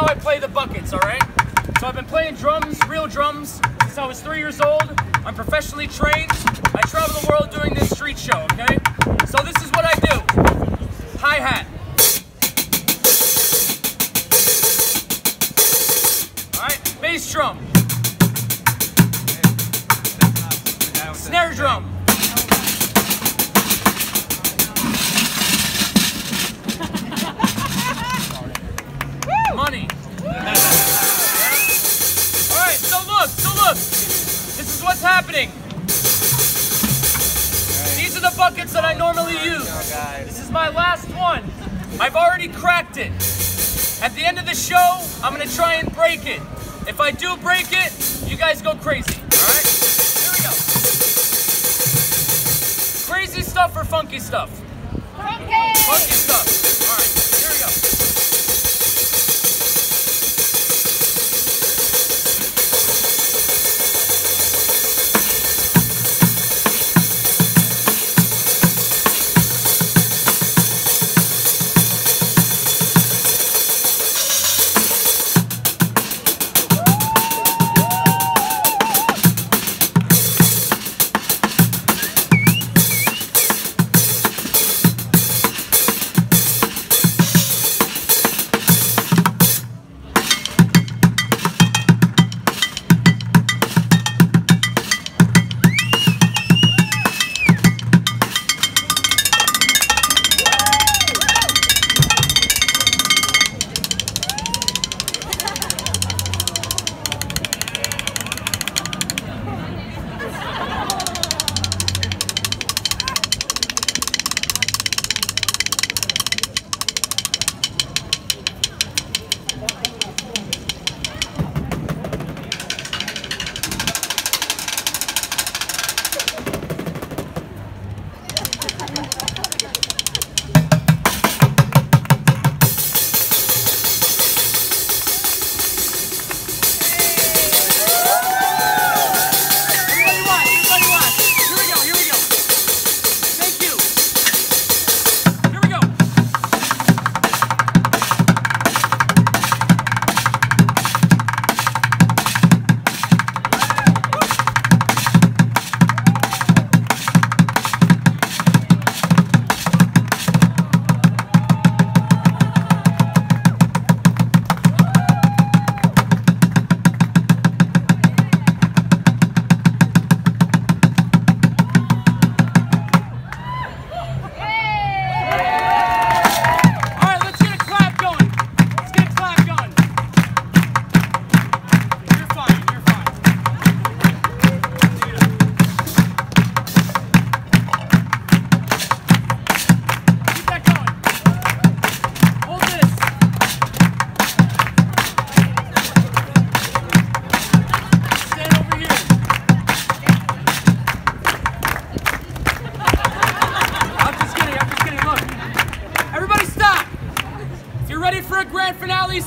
how I play the buckets, all right? So I've been playing drums, real drums, since I was three years old. I'm professionally trained. I travel the world doing this street show, okay? So this is what I do. Hi-hat. All right, bass drum. Snare drum. What's happening. These are the buckets that I normally use. This is my last one. I've already cracked it. At the end of the show, I'm gonna try and break it. If I do break it, you guys go crazy. All right? Here we go. Crazy stuff or funky stuff? Funky stuff. All right, here we go.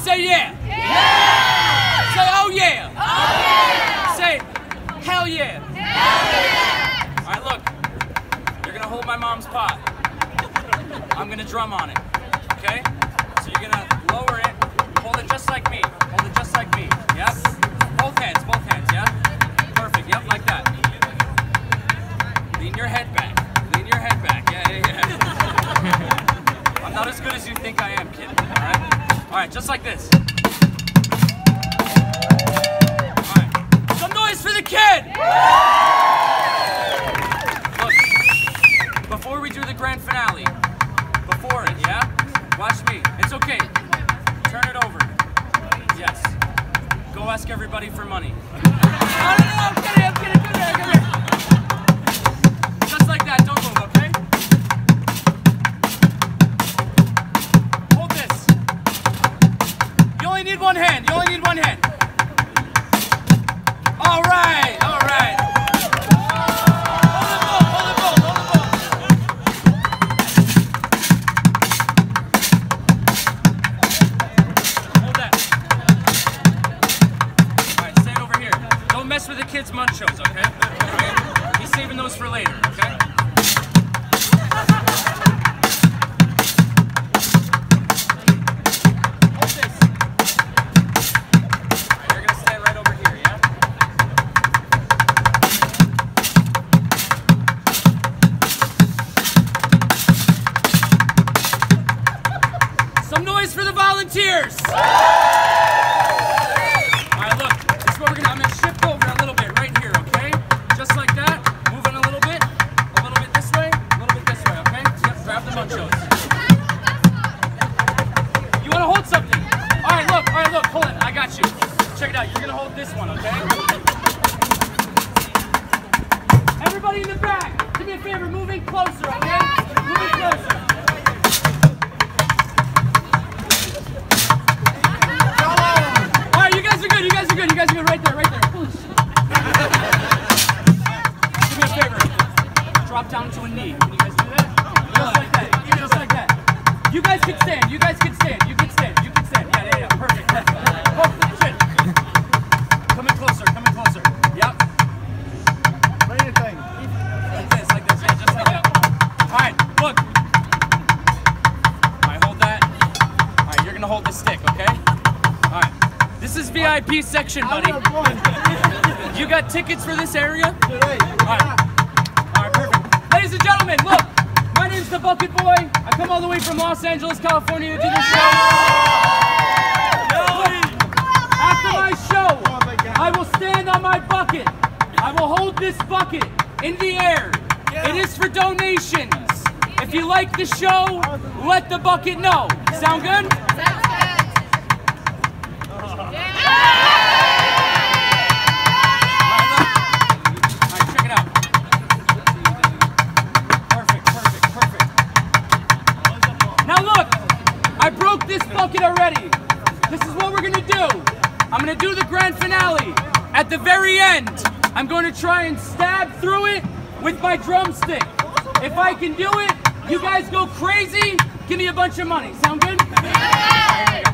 Say yeah! Yeah! Say oh yeah! Oh yeah! Say hell yeah! Hell yeah! Alright, look. You're gonna hold my mom's pot. I'm gonna drum on it. Okay? So you're gonna lower it, hold it just like me. Hold it just like me. Yep? Both hands, both hands, yeah? Perfect, yep, like that. Lean your head back. Lean your head back. Yeah, yeah, yeah. I'm not as good as you think I am, kid. Alright? Alright, just like this. Alright. Some noise for the kid! Look, before we do the grand finale, before it, yeah? Watch me. It's okay. Turn it over. Yes. Go ask everybody for money. I'm kidding, I'm kidding. Come here, Everybody in the back, do me a favor. Move in closer, okay? Move in closer. Drop down to a knee. Can you guys do that? Just like that. Just like that. You guys can stand. You guys can stand. You can stand. You can stand. Yeah, yeah, yeah. Perfect. Oh, shit. Come in closer. Come in closer. Yep. Like this. Like this. Yeah, just like that. All right. Look. All right. Hold that. All right. You're gonna hold the stick. Okay. All right. This is VIP section, buddy. You got tickets for this area? All right. All right, perfect. Ladies and gentlemen, look. My name's the Bucket Boy. I come all the way from Los Angeles, California to do this show. After my show, I will stand on my bucket. I will hold this bucket in the air. It is for donations. If you like the show, let the bucket know. Sound good? This is what we're gonna do. I'm gonna do the grand finale. At the very end, I'm going to try and stab through it with my drumstick. If I can do it, you guys go crazy, give me a bunch of money. Sound good? All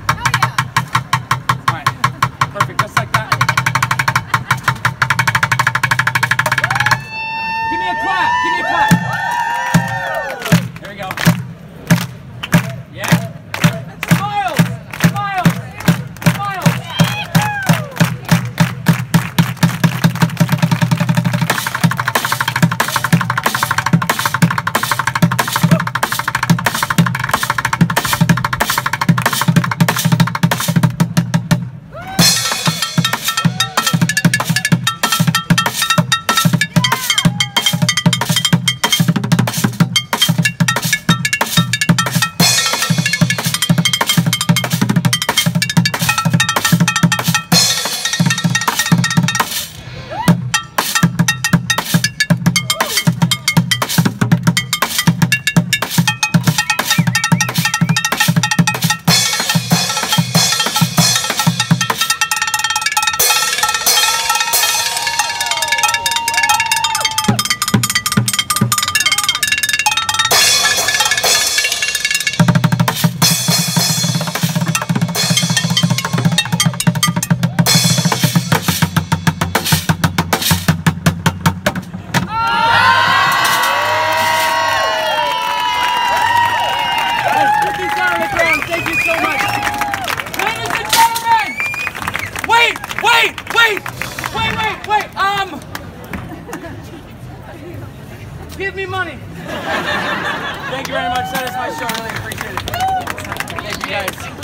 Give me money. Thank you very much. That is my show. I really appreciate it. Thank you guys.